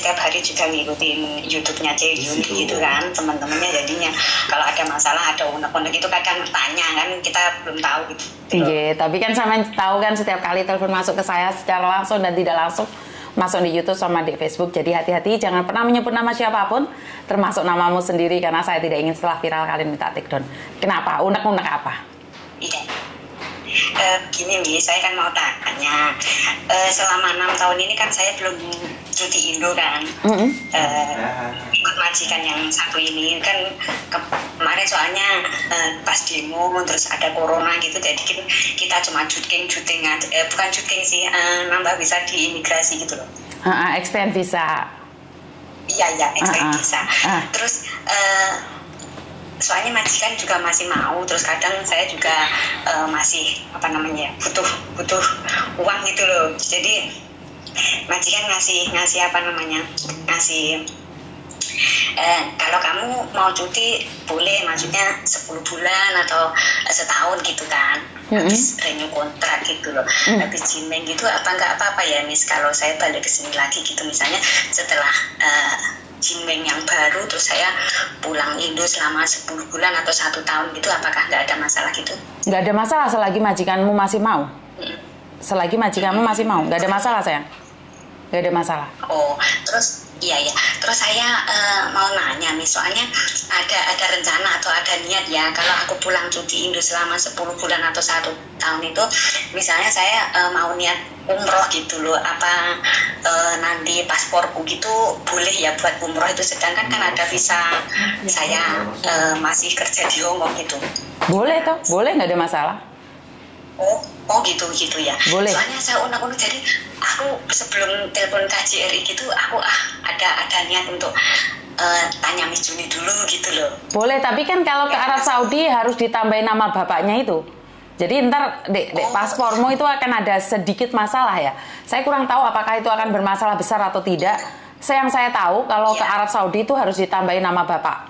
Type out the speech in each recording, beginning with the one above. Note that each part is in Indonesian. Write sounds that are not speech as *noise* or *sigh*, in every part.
setiap hari juga ngikutin YouTube-nya Ceyun gitu kan teman-temannya jadinya kalau ada masalah ada unek-unek itu kadang tanya kan kita belum tahu gitu. Iya, tapi kan sama tahu kan setiap kali telepon masuk ke saya secara langsung dan tidak langsung masuk di YouTube sama di Facebook. Jadi hati-hati jangan pernah menyebut nama siapa pun termasuk namamu sendiri karena saya tidak ingin setelah viral kalian minta take down. Kenapa? Unek-unek apa? Uh, gini nih, saya kan mau tanya, uh, selama enam tahun ini kan saya belum cuti Indo kan, mm -hmm. uh, ikut majikan yang satu ini kan kemarin soalnya uh, pas demo terus ada corona gitu, jadi kita cuma cuting cuting uh, bukan cuting sih, uh, nambah bisa di imigrasi gitu loh. Uh, uh, extend visa. Iya iya, extend uh, uh. visa. Uh. Terus uh, soalnya majikan juga masih mau terus kadang saya juga uh, masih apa namanya butuh butuh uang gitu loh jadi majikan ngasih ngasih apa namanya ngasih eh, kalau kamu mau cuti boleh maksudnya 10 bulan atau setahun gitu kan mm-hmm. habis renew kontrak gitu loh mm-hmm. habis jimeng gitu apa nggak apa-apa ya mis kalau saya balik ke sini lagi gitu misalnya setelah uh, Jinmeng yang baru terus saya pulang Indo selama 10 bulan atau satu tahun gitu apakah nggak ada masalah gitu? Nggak ada masalah selagi majikanmu masih mau. Hmm. Selagi majikanmu masih mau, nggak ada masalah sayang. Nggak ada masalah. Oh, terus Iya ya. Terus saya uh, mau nanya nih, soalnya ada ada rencana atau ada niat ya kalau aku pulang cuti Indo selama 10 bulan atau satu tahun itu, misalnya saya uh, mau niat umroh gitu loh, apa uh, nanti pasporku gitu boleh ya buat umroh itu, sedangkan kan ada visa saya uh, masih kerja di Hongkong gitu. Boleh toh, boleh nggak ada masalah. Oh, oh gitu gitu ya. Boleh. Soalnya saya unek-unek jadi aku sebelum telepon KJRI gitu aku ah ada ada niat untuk uh, tanya Miss Juni dulu gitu loh. Boleh, tapi kan kalau ke Arab Saudi harus ditambahin nama bapaknya itu. Jadi ntar dek, dek oh. paspormu itu akan ada sedikit masalah ya. Saya kurang tahu apakah itu akan bermasalah besar atau tidak. Saya yang saya tahu kalau ya. ke Arab Saudi itu harus ditambahin nama bapak.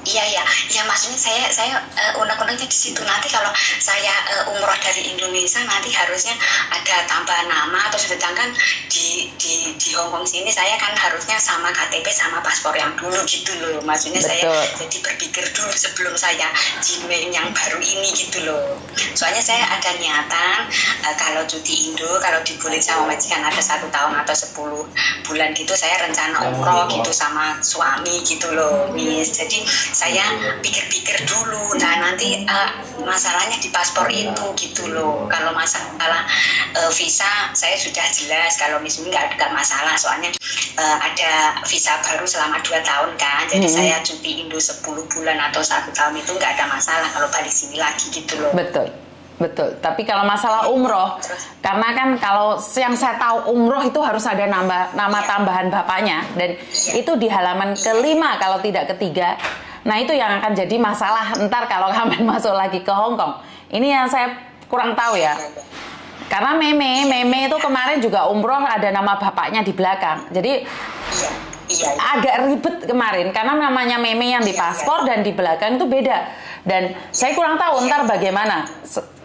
Iya iya, ya maksudnya saya saya uh, unek-uneknya di situ. Nanti kalau saya uh, umroh dari Indonesia nanti harusnya ada tambahan nama atau sedangkan di di di Hong Kong sini saya kan harusnya sama KTP sama paspor yang dulu gitu loh. Maksudnya Betul. saya jadi berpikir dulu sebelum saya jimin yang baru ini gitu loh. Soalnya saya ada niatan uh, kalau cuti Indo kalau dibolehin sama majikan ada satu tahun atau sepuluh bulan gitu saya rencana umroh gitu sama suami gitu loh, Miss. Jadi saya pikir-pikir dulu nah nanti uh, masalahnya di paspor itu gitu loh kalau masalah uh, visa saya sudah jelas kalau misalnya nggak ada masalah soalnya uh, ada visa baru selama dua tahun kan jadi hmm. saya cuti Indo 10 bulan atau satu tahun itu nggak ada masalah kalau balik sini lagi gitu loh betul Betul, tapi kalau masalah umroh, karena kan kalau yang saya tahu umroh itu harus ada nama nama iya. tambahan bapaknya dan iya. itu di halaman kelima kalau tidak ketiga Nah itu yang akan jadi masalah ntar kalau *laughs* kalian masuk lagi ke Hong Kong. Ini yang saya kurang tahu ya. Karena Meme, Meme itu kemarin juga umroh ada nama bapaknya di belakang. Jadi agak ribet kemarin karena namanya Meme yang di paspor dan di belakang itu beda. Dan saya kurang tahu ntar bagaimana.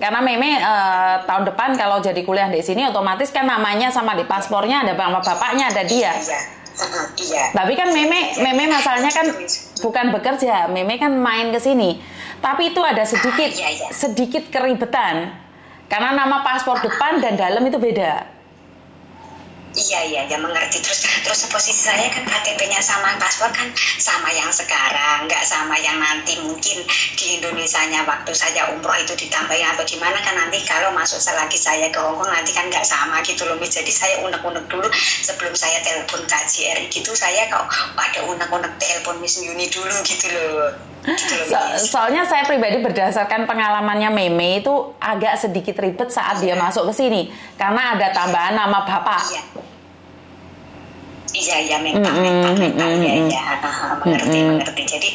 Karena Meme uh, tahun depan kalau jadi kuliah di sini otomatis kan namanya sama di paspornya ada nama bapaknya ada dia. Iya. Tapi kan meme meme masalahnya kan bukan bekerja, meme kan main ke sini. Tapi itu ada sedikit ah, iya, iya. sedikit keribetan karena nama paspor depan dan dalam itu beda. Iya iya ya mengerti. Terus terus posisi saya kan KTP-nya sama paspor kan sama yang sekarang nggak sama yang nanti mungkin di Indonesia-nya waktu saya umroh itu ditambahin atau gimana kan nanti kalau masuk lagi saya ke Hongkong nanti kan nggak sama gitu loh jadi saya unek-unek dulu sebelum saya telepon KJRI gitu saya kok ada unek-unek telepon Miss Yuni dulu gitu loh. Gitu so, soalnya saya pribadi berdasarkan pengalamannya Meme itu agak sedikit ribet saat dia masuk ke sini karena ada tambahan nama bapak. Iya. -hmm. memang, memang, mm -hmm. ya, ya, mengerti, mengerti. Jadi,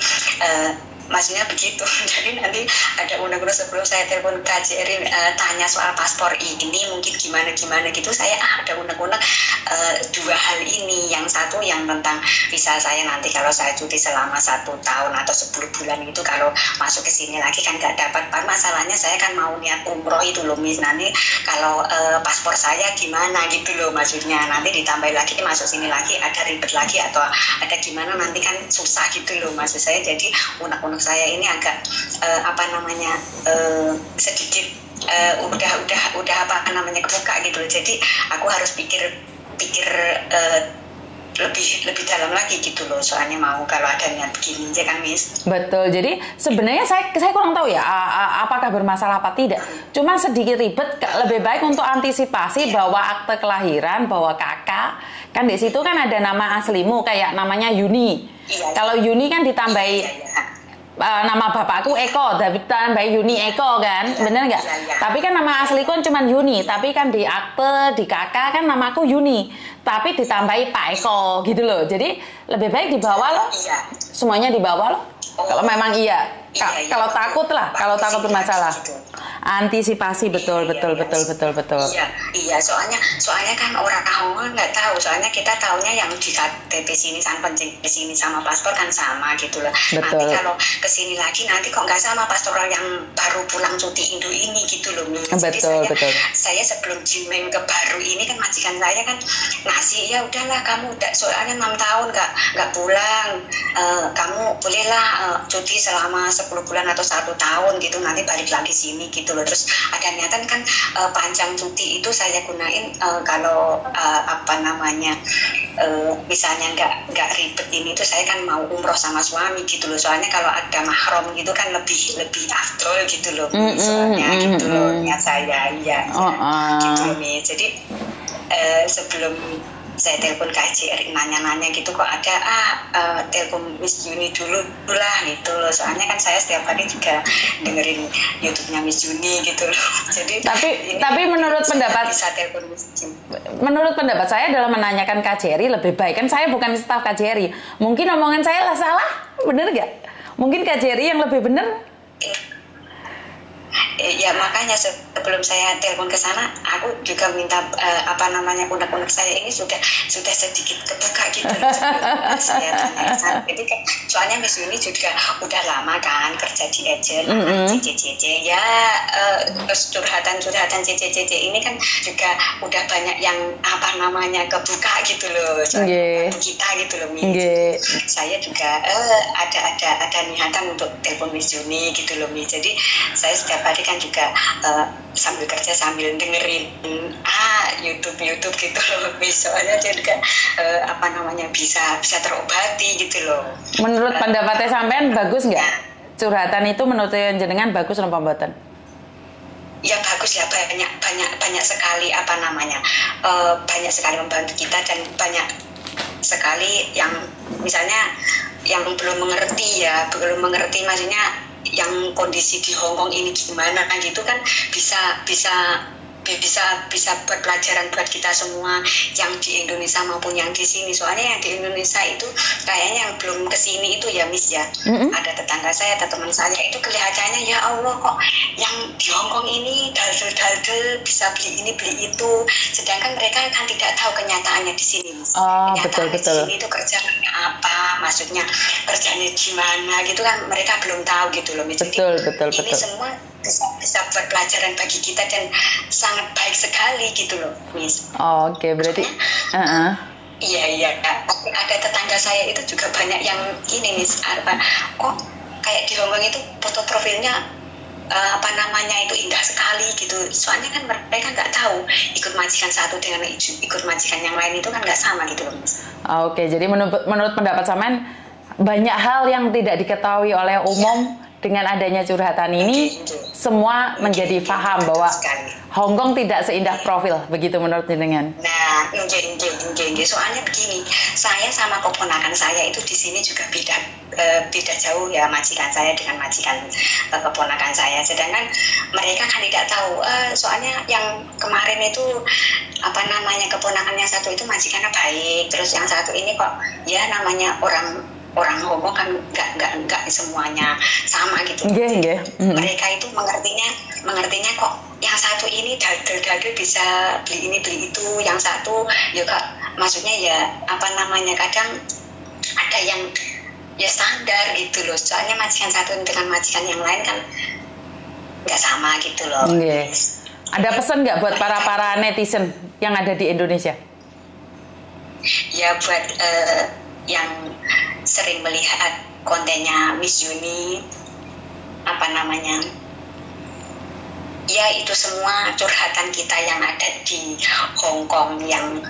uh, maksudnya begitu. *laughs* Jadi nanti ada undang-undang sebelum saya telepon KJRI uh, tanya soal paspor ini mungkin gimana gimana gitu. Saya ah ada undang-undang uh, dua hal ini. Yang satu yang tentang visa saya nanti kalau saya cuti selama satu tahun atau 10 bulan itu kalau masuk ke sini lagi kan nggak dapat. Pak masalahnya saya kan mau niat umroh itu loh mis nanti kalau uh, paspor saya gimana gitu loh maksudnya. Nanti ditambah lagi masuk sini lagi ada ribet lagi atau ada gimana nanti kan susah gitu loh maksud saya jadi saya ini agak uh, apa namanya uh, sedikit uh, udah udah udah apa namanya kebuka gitu loh. Jadi aku harus pikir pikir uh, lebih lebih dalam lagi gitu loh soalnya mau kalau ada niat begini aja kan Miss? Betul. Jadi sebenarnya saya saya kurang tahu ya apakah bermasalah apa tidak. Cuma sedikit ribet lebih baik untuk antisipasi bahwa akte kelahiran bahwa kakak kan di situ kan ada nama aslimu kayak namanya Yuni. Iya, kalau Yuni kan ditambahi iya, iya uh, nama bapakku Eko, David tambah Yuni Eko kan, ya, bener nggak? Ya, ya. Tapi kan nama asliku kan cuma Yuni, tapi kan di akte, di kakak kan namaku Yuni, tapi ditambahi Pak Eko gitu loh. Jadi lebih baik dibawa loh, iya. semuanya dibawa loh. Oh. Kalau memang iya, iya, iya kalau takut lah, kalau takut bermasalah. Gitu antisipasi betul iya, betul iya, betul betul. Betul iya iya. Soalnya soalnya kan orang Hongkong nggak tahu. Soalnya kita tahunya yang di KTP sini sama penting sini sama paspor kan sama gitu loh. Betul. nanti kalau ke sini lagi nanti kok nggak sama paspor yang baru pulang cuti Indo ini gitu loh betul Jadi saya, betul. saya sebelum jimen ke baru ini kan majikan saya kan ngasih ya udahlah kamu udah soalnya enam tahun nggak nggak pulang. Uh, kamu bolehlah uh, cuti selama 10 bulan atau satu tahun gitu. Nanti balik lagi sini gitu gitu loh. Terus ada niatan kan uh, panjang cuti itu saya gunain uh, kalau uh, apa namanya uh, misalnya nggak nggak ribet ini tuh saya kan mau umroh sama suami gitu loh. Soalnya kalau ada mahram gitu kan lebih lebih afdol gitu loh. Mm -hmm, soalnya mm -hmm. gitu loh niat saya ya, oh, uh. gitu loh nih. Jadi uh, sebelum saya telepon KJRI nanya-nanya gitu kok ada ah uh, telepon Miss Juni dulu lah gitu loh. Soalnya kan saya setiap hari juga dengerin YouTube-nya Miss Juni gitu loh. *laughs* Jadi tapi tapi menurut pendapat bisa telepon Miss Juni. menurut pendapat saya dalam menanyakan KJRI lebih baik. Kan saya bukan staf KJRI mungkin omongan saya lah salah bener gak mungkin KJRI yang lebih bener? Ya makanya sebelum saya telepon ke sana aku juga minta uh, apa namanya unek-unek saya ini sudah sudah sedikit kebuka gitu *laughs* saya tanya jadi kan soalnya Miss Yuni juga udah lama kan kerja di agent mm -hmm. CCCC ya uh, curhatan-curhatan CCCC ini kan juga udah banyak yang apa namanya kebuka gitu loh yeah. kita gitu loh Miss yeah. saya juga uh, ada ada ada niatan untuk telepon Miss Yuni gitu loh Miss jadi saya setiap hari kan juga uh, sambil kerja sambil dengerin ah YouTube YouTube gitu loh. *laughs* Soalnya dia juga uh, apa namanya bisa bisa terobati gitu loh. Menurut uh, pendapatnya sampean bagus nggak? ya. curhatan itu menurut jenengan bagus atau pembuatan ya bagus ya. Banyak banyak banyak sekali apa namanya uh, banyak sekali membantu kita dan banyak sekali yang misalnya yang belum mengerti ya belum mengerti maksudnya yang kondisi di Hong Kong ini gimana kan gitu kan bisa bisa bisa bisa buat pelajaran buat kita semua yang di Indonesia maupun yang di sini soalnya yang di Indonesia itu kayaknya yang belum ke sini itu ya Miss ya mm-hmm. ada tetangga saya atau teman saya itu kelihatannya ya Allah kok yang di Hong Kong ini dal-dal bisa beli ini beli itu sedangkan mereka kan tidak tahu kenyataannya di sini Miss oh, betul, betul. di sini itu apa maksudnya kerjanya gimana gitu kan mereka belum tahu gitu loh Miss betul, Jadi, betul, ini betul. semua bisa bisa buat pelajaran bagi kita dan sangat baik sekali gitu loh Miss oh, oke okay. berarti uh -uh. Iya iya, ada tetangga saya itu juga banyak yang ini nih, apa kok kayak di Hongkong itu foto profilnya uh, apa namanya itu indah sekali gitu. Soalnya kan mereka nggak tahu ikut majikan satu dengan ikut majikan yang lain itu kan nggak sama gitu loh. Mas. Oke, jadi menurut menurut pendapat Samen banyak hal yang tidak diketahui oleh umum. Ya dengan adanya curhatan ini semua menjadi paham bahwa Hongkong tidak seindah profil begitu menurut jenengan. Nah, enggak, enggak, enggak, soalnya begini, saya sama keponakan saya itu di sini juga beda e, beda jauh ya majikan saya dengan majikan e, keponakan saya. Sedangkan mereka kan tidak tahu, e, soalnya yang kemarin itu apa namanya keponakannya satu itu majikannya baik, terus yang satu ini kok ya namanya orang orang Hongkong kan nggak nggak nggak semuanya sama gitu. Yeah, yeah. Mm. Mereka itu mengertinya mengertinya kok yang satu ini dagel-dagel bisa beli ini beli itu yang satu ya kak maksudnya ya apa namanya kadang ada yang ya standar gitu loh soalnya majikan satu dengan majikan yang lain kan nggak sama gitu loh yes. ada pesan nggak buat para para netizen yang ada di Indonesia ya buat uh, yang sering melihat kontennya Miss Yuni apa namanya ya itu semua curhatan kita yang ada di Hong Kong yang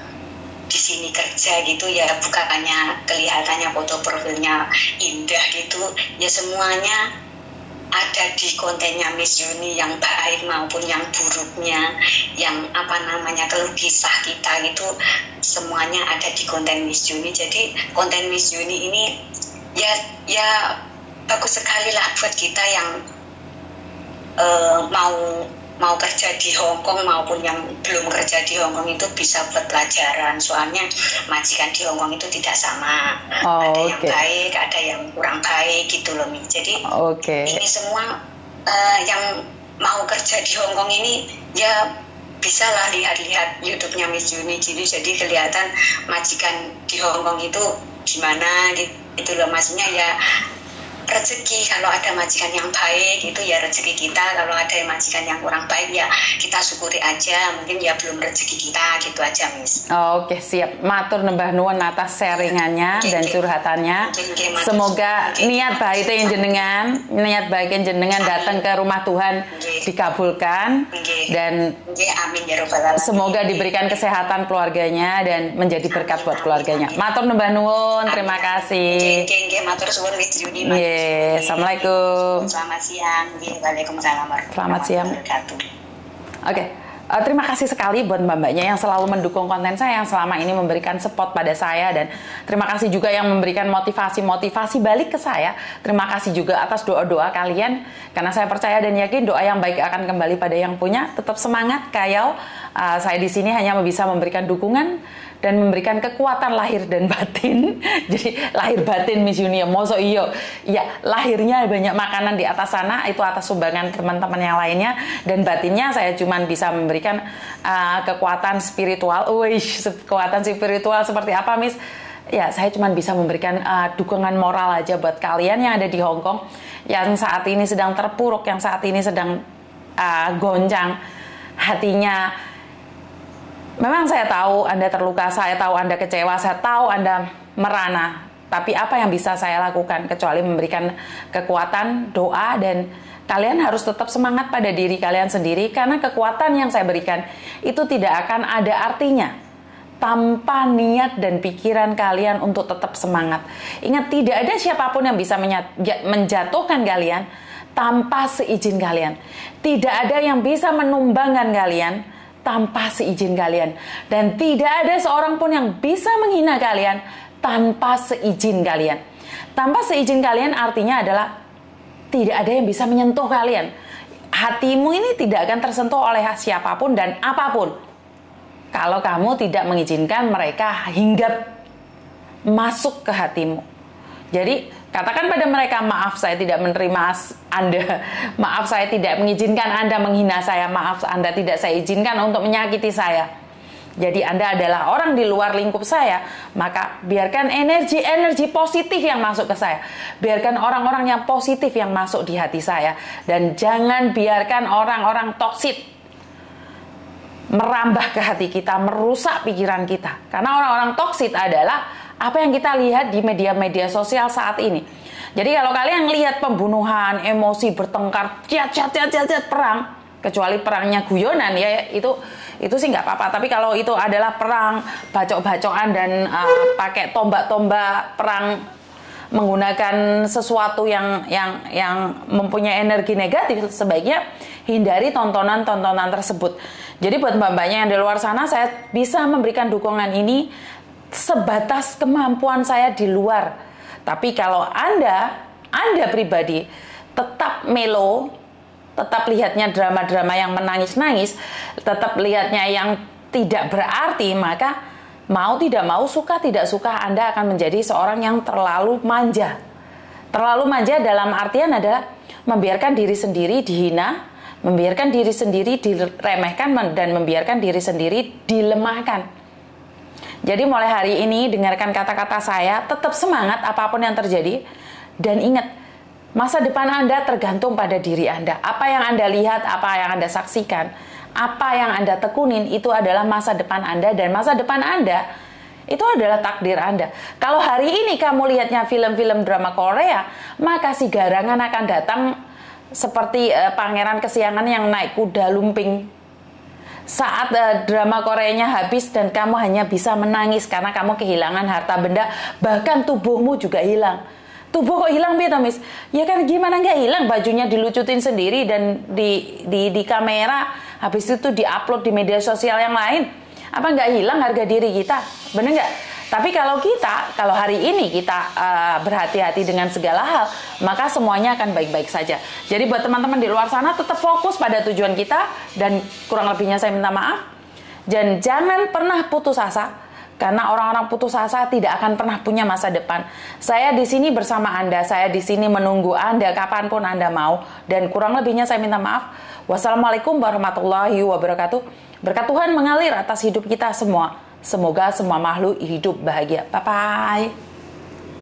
di sini kerja gitu ya bukannya kelihatannya foto profilnya indah gitu ya semuanya ada di kontennya Miss Yuni yang baik maupun yang buruknya yang apa namanya keluh kisah kita gitu semuanya ada di konten Miss Yuni. Jadi konten Miss Yuni ini ya ya bagus sekali lah buat kita yang uh, mau mau kerja di Hong Kong maupun yang belum kerja di Hong Kong itu bisa buat pelajaran. Soalnya majikan di Hong Kong itu tidak sama. Oh, ada okay. yang baik ada yang kurang baik gitu loh Mi. Jadi okay. ini semua uh, yang mau kerja di Hong Kong ini ya bisa lah lihat-lihat YouTube-nya Miss Juni jadi jadi kelihatan majikan di Hong Kong itu gimana gitu, gitu loh. Maksudnya ya rezeki. Kalau ada majikan yang baik itu ya rezeki kita. Kalau ada majikan yang kurang baik ya kita syukuri aja. Mungkin ya belum rezeki kita gitu aja mis oh, oke okay, siap. Matur nembah nuwun atas sharingannya okay, dan curhatannya. Okay, okay, semoga okay, niat baik itu jenengan niat baik jenengan datang ke rumah Tuhan okay. dikabulkan okay. dan okay, amin ya semoga diberikan kesehatan keluarganya dan menjadi berkat buat keluarganya. matur nembah nuwun terima kasih. Okay, okay, matur suwun Juni Assalamualaikum. Selamat siang. Waalaikumsalam. Selamat siang. Oke. Okay. Uh, terima kasih sekali buat mbak-mbaknya yang selalu mendukung konten saya yang selama ini memberikan support pada saya dan terima kasih juga yang memberikan motivasi-motivasi balik ke saya. Terima kasih juga atas doa-doa kalian karena saya percaya dan yakin doa yang baik akan kembali pada yang punya. Tetap semangat, kayau. Uh, saya di sini hanya bisa memberikan dukungan dan memberikan kekuatan lahir dan batin. *laughs* Jadi lahir batin Miss Yunia, moso iyo. Ya, lahirnya banyak makanan di atas sana itu atas sumbangan teman-teman yang lainnya dan batinnya saya cuma bisa memberikan uh, kekuatan spiritual. Wih, kekuatan spiritual seperti apa, Miss? Ya, saya cuma bisa memberikan uh, dukungan moral aja buat kalian yang ada di Hong Kong yang saat ini sedang terpuruk, yang saat ini sedang uh, goncang hatinya Memang saya tahu Anda terluka, saya tahu Anda kecewa, saya tahu Anda merana. Tapi apa yang bisa saya lakukan kecuali memberikan kekuatan, doa dan kalian harus tetap semangat pada diri kalian sendiri karena kekuatan yang saya berikan itu tidak akan ada artinya tanpa niat dan pikiran kalian untuk tetap semangat. Ingat tidak ada siapa pun yang bisa menjatuhkan kalian tanpa seizin kalian. Tidak ada yang bisa menumbangkan kalian tanpa seizin kalian. Dan tidak ada seorang pun yang bisa menghina kalian tanpa seizin kalian. Tanpa seizin kalian artinya adalah tidak ada yang bisa menyentuh kalian. Hatimu ini tidak akan tersentuh oleh siapa pun dan apa pun. Kalau kamu tidak mengizinkan mereka hinggap masuk ke hatimu. Jadi Katakan pada mereka, maaf saya tidak menerima Anda, *laughs* maaf saya tidak mengizinkan Anda menghina saya, maaf Anda tidak saya izinkan untuk menyakiti saya. Jadi Anda adalah orang di luar lingkup saya, maka biarkan energi-energi positif yang masuk ke saya. Biarkan orang-orang yang positif yang masuk di hati saya. Dan jangan biarkan orang-orang toksik merambah ke hati kita, merusak pikiran kita. Karena orang-orang toksik adalah apa yang kita lihat di media-media sosial saat ini. Jadi kalau kalian lihat pembunuhan, emosi, bertengkar, cat cat cat cat, cat perang, kecuali perangnya guyonan ya itu itu sih nggak apa-apa. Tapi kalau itu adalah perang bacok-bacokan dan uh, pakai tombak-tombak perang menggunakan sesuatu yang yang yang mempunyai energi negatif sebaiknya hindari tontonan-tontonan tersebut. Jadi buat mbak-mbaknya yang di luar sana saya bisa memberikan dukungan ini sebatas kemampuan saya di luar. Tapi kalau Anda, Anda pribadi tetap melo, tetap lihatnya drama-drama yang menangis-nangis, tetap lihatnya yang tidak berarti, maka mau tidak mau, suka tidak suka, Anda akan menjadi seorang yang terlalu manja. Terlalu manja dalam artian adalah membiarkan diri sendiri dihina, Membiarkan diri sendiri diremehkan dan membiarkan diri sendiri dilemahkan. Jadi mulai hari ini dengarkan kata-kata saya, tetap semangat apa pun yang terjadi dan ingat masa depan Anda tergantung pada diri Anda. Apa yang Anda lihat, apa yang Anda saksikan, apa yang Anda tekunin itu adalah masa depan Anda dan masa depan Anda itu adalah takdir Anda. Kalau hari ini kamu lihatnya film-film drama Korea, maka si garangan akan datang seperti uh, pangeran kesiangan yang naik kuda lumping saat uh, drama Koreanya habis dan kamu hanya bisa menangis karena kamu kehilangan harta benda bahkan tubuhmu juga hilang. Tubuh kok hilang Bita Miss? Ya kan gimana nggak hilang? Bajunya dilucutin sendiri dan di, di, di kamera habis itu diupload di media sosial yang lain. Apa nggak hilang harga diri kita? Bener nggak tapi kalau kita, kalau hari ini kita uh, berhati-hati dengan segala hal, maka semuanya akan baik-baik saja. Jadi buat teman-teman di luar sana tetap fokus pada tujuan kita dan kurang lebihnya saya minta maaf. Dan jangan pernah putus asa karena orang-orang putus asa tidak akan pernah punya masa depan. Saya di sini bersama Anda, saya di sini menunggu Anda kapan pun Anda mau dan kurang lebihnya saya minta maaf. Wassalamualaikum warahmatullahi wabarakatuh. Berkat Tuhan mengalir atas hidup kita semua. Semoga semua makhluk hidup bahagia. Bye bye.